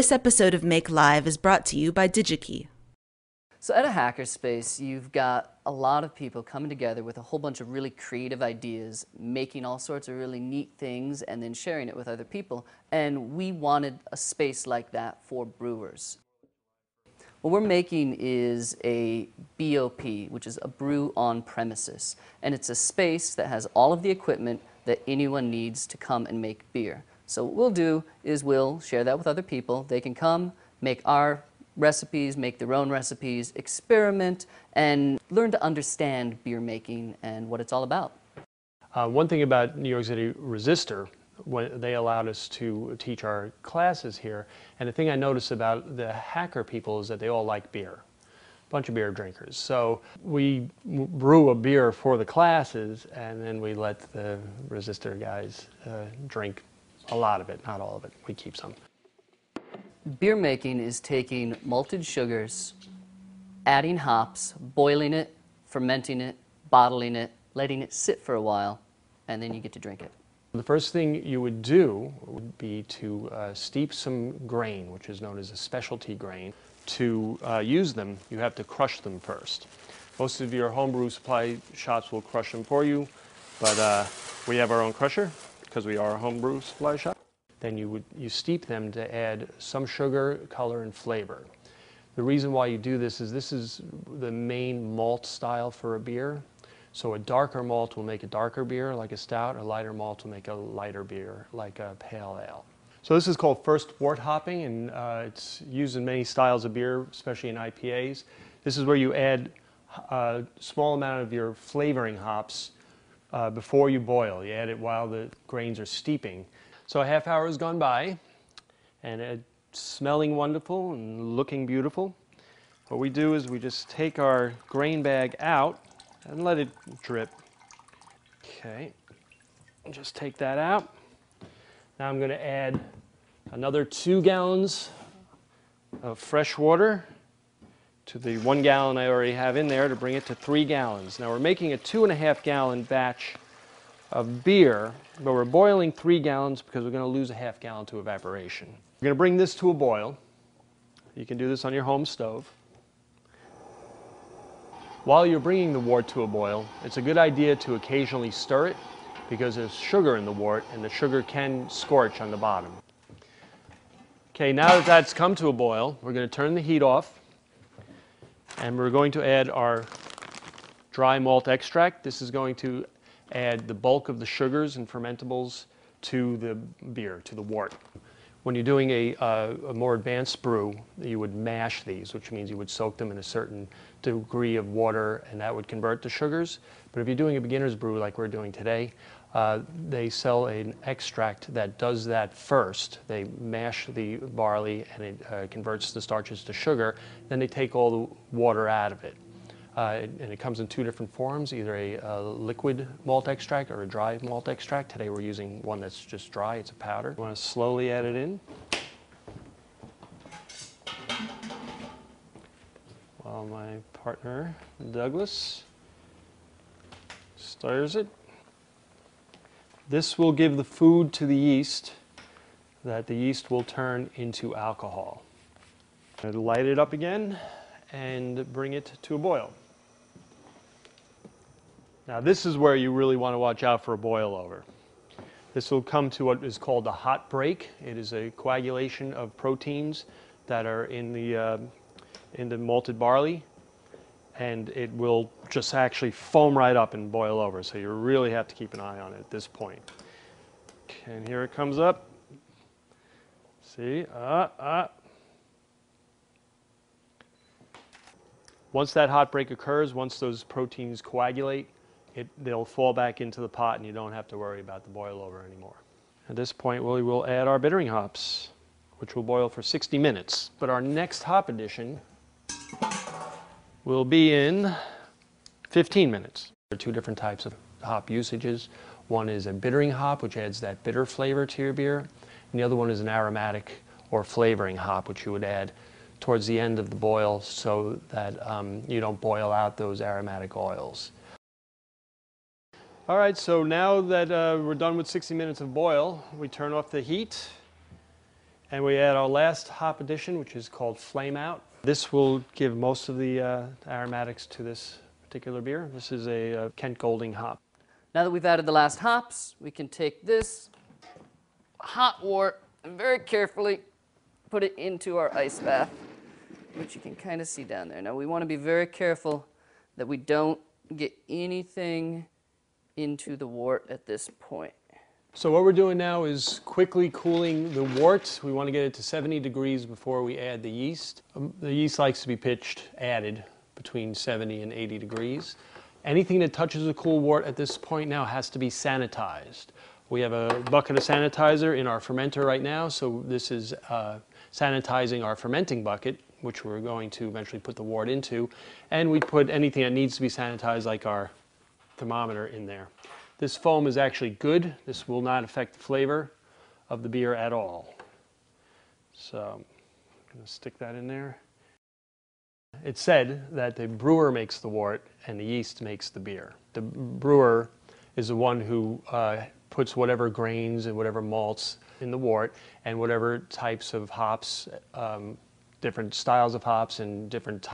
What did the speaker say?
This episode of Make Live is brought to you by DigiKey. So at a hackerspace, you've got a lot of people coming together with a whole bunch of really creative ideas, making all sorts of really neat things, and then sharing it with other people. And we wanted a space like that for brewers. What we're making is a BOP, which is a brew on premises. And it's a space that has all of the equipment that anyone needs to come and make beer. So what we'll do is we'll share that with other people. They can come, make our recipes, make their own recipes, experiment, and learn to understand beer making and what it's all about. Uh, one thing about New York City Resistor, when they allowed us to teach our classes here, and the thing I noticed about the hacker people is that they all like beer, bunch of beer drinkers. So we brew a beer for the classes, and then we let the Resistor guys uh, drink a lot of it, not all of it. We keep some. Beer making is taking malted sugars, adding hops, boiling it, fermenting it, bottling it, letting it sit for a while, and then you get to drink it. The first thing you would do would be to uh, steep some grain, which is known as a specialty grain. To uh, use them, you have to crush them first. Most of your homebrew supply shops will crush them for you, but uh, we have our own crusher because we are a homebrew supply shop. Then you would you steep them to add some sugar, color, and flavor. The reason why you do this is this is the main malt style for a beer. So a darker malt will make a darker beer like a stout, a lighter malt will make a lighter beer like a pale ale. So this is called first wort hopping and uh, it's used in many styles of beer, especially in IPAs. This is where you add a uh, small amount of your flavoring hops uh, before you boil. You add it while the grains are steeping. So a half hour has gone by and it's smelling wonderful and looking beautiful. What we do is we just take our grain bag out and let it drip. Okay, just take that out. Now I'm going to add another two gallons of fresh water to the one gallon I already have in there to bring it to three gallons. Now we're making a two and a half gallon batch of beer, but we're boiling three gallons because we're going to lose a half gallon to evaporation. We're going to bring this to a boil. You can do this on your home stove. While you're bringing the wort to a boil, it's a good idea to occasionally stir it because there's sugar in the wort and the sugar can scorch on the bottom. Okay, now that that's come to a boil, we're going to turn the heat off and we're going to add our dry malt extract. This is going to add the bulk of the sugars and fermentables to the beer, to the wort. When you're doing a, uh, a, more advanced brew, you would mash these, which means you would soak them in a certain degree of water and that would convert to sugars. But if you're doing a beginner's brew like we're doing today, uh, they sell an extract that does that first. They mash the barley and it uh, converts the starches to sugar. Then they take all the water out of it. Uh, and it comes in two different forms, either a, a, liquid malt extract or a dry malt extract. Today we're using one that's just dry, it's a powder. You want to slowly add it in. My partner, Douglas, stirs it. This will give the food to the yeast that the yeast will turn into alcohol. light it up again and bring it to a boil. Now this is where you really want to watch out for a boil over. This will come to what is called a hot break. It is a coagulation of proteins that are in the, uh, in the malted barley and it will just actually foam right up and boil over. So you really have to keep an eye on it at this point. And here it comes up. See, uh, uh, Once that hot break occurs, once those proteins coagulate, it, they'll fall back into the pot and you don't have to worry about the boil over anymore. At this point, we will add our bittering hops, which will boil for 60 minutes. But our next hop addition will be in 15 minutes. There are two different types of hop usages. One is a bittering hop, which adds that bitter flavor to your beer. And the other one is an aromatic or flavoring hop, which you would add towards the end of the boil so that um, you don't boil out those aromatic oils. All right, so now that uh, we're done with 60 minutes of boil, we turn off the heat And we add our last hop addition, which is called Flame Out. This will give most of the uh, aromatics to this particular beer. This is a uh, Kent Golding hop. Now that we've added the last hops, we can take this hot wort and very carefully put it into our ice bath, which you can kind of see down there. Now we want to be very careful that we don't get anything into the wort at this point. So what we're doing now is quickly cooling the wort. We want to get it to 70 degrees before we add the yeast. Um, the yeast likes to be pitched, added between 70 and 80 degrees. Anything that touches a cool wort at this point now has to be sanitized. We have a bucket of sanitizer in our fermenter right now, so this is uh, sanitizing our fermenting bucket, which we're going to eventually put the wort into. And we put anything that needs to be sanitized, like our thermometer, in there. This foam is actually good. This will not affect the flavor of the beer at all. So I'm going to stick that in there. It's said that the brewer makes the wort and the yeast makes the beer. The brewer is the one who uh, puts whatever grains and whatever malts in the wort and whatever types of hops, um, different styles of hops and different